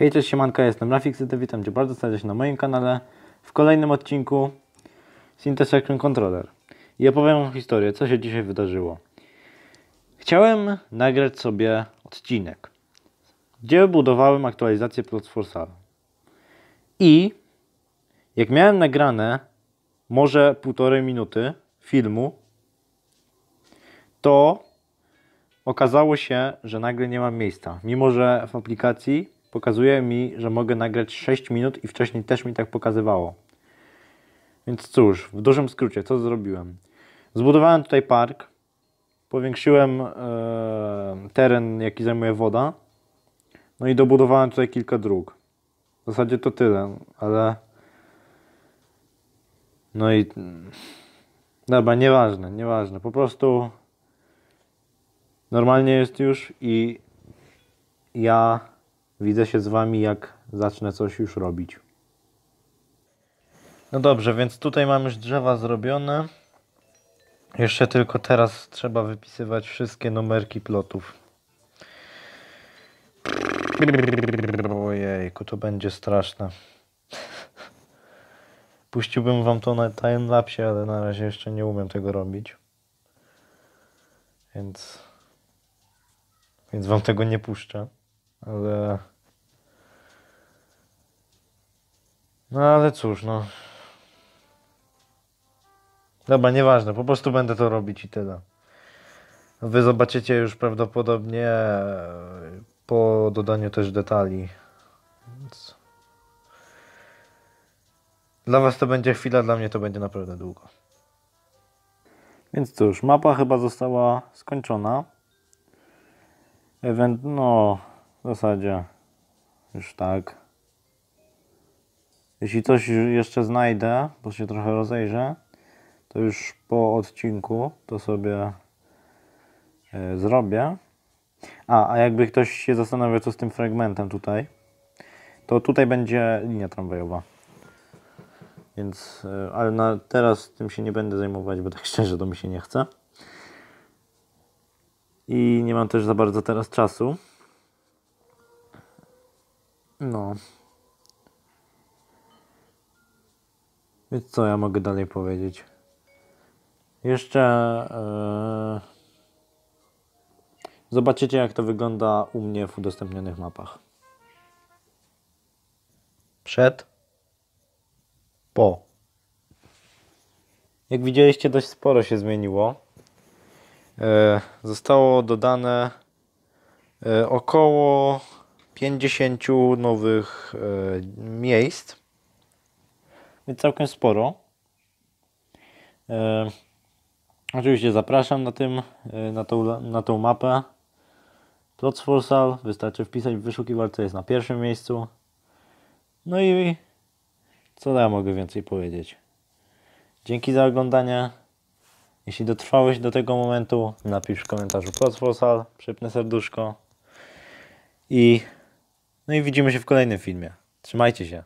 Hej, cześć, siemanka, jestem Rafik Syty, witam Cię bardzo serdecznie na moim kanale w kolejnym odcinku z Intersection Controller. I opowiem historię, co się dzisiaj wydarzyło. Chciałem nagrać sobie odcinek, gdzie budowałem aktualizację Plots for Sale. I jak miałem nagrane może półtorej minuty filmu, to okazało się, że nagle nie mam miejsca. Mimo, że w aplikacji pokazuje mi, że mogę nagrać 6 minut i wcześniej też mi tak pokazywało. Więc cóż, w dużym skrócie, co zrobiłem? Zbudowałem tutaj park, powiększyłem e, teren, jaki zajmuje woda, no i dobudowałem tutaj kilka dróg. W zasadzie to tyle, ale... No i... Dobra, nieważne, nieważne. Po prostu normalnie jest już i ja widzę się z wami, jak zacznę coś już robić. No dobrze, więc tutaj mam już drzewa zrobione. Jeszcze tylko teraz trzeba wypisywać wszystkie numerki plotów. Ojejku, to będzie straszne. Puściłbym wam to na timelapsie, ale na razie jeszcze nie umiem tego robić. Więc... Więc wam tego nie puszczę. Ale... No ale cóż, no. Dobra, nieważne, po prostu będę to robić i tyle. Wy zobaczycie już prawdopodobnie po dodaniu też detali. Więc... Dla Was to będzie chwila, dla mnie to będzie naprawdę długo. Więc cóż, mapa chyba została skończona. Event, no, w zasadzie już tak. Jeśli coś jeszcze znajdę, bo się trochę rozejrzę, to już po odcinku to sobie e, zrobię. A, a jakby ktoś się zastanawiał, co z tym fragmentem tutaj, to tutaj będzie linia tramwajowa. Więc, e, ale na, teraz tym się nie będę zajmować, bo tak szczerze to mi się nie chce. I nie mam też za bardzo teraz czasu. No. Więc co ja mogę dalej powiedzieć? Jeszcze e, zobaczycie jak to wygląda u mnie w udostępnionych mapach. Przed. Po. Jak widzieliście dość sporo się zmieniło. E, zostało dodane e, około 50 nowych e, miejsc. Więc całkiem sporo. E, oczywiście zapraszam na tym, e, na tą, na tą mapę. Plots for Sale. Wystarczy wpisać w wyszukiwarce, jest na pierwszym miejscu. No i co ja mogę więcej powiedzieć? Dzięki za oglądanie. Jeśli dotrwałeś do tego momentu, napisz w komentarzu Plots for Sale, przypnę serduszko. I no i widzimy się w kolejnym filmie. Trzymajcie się.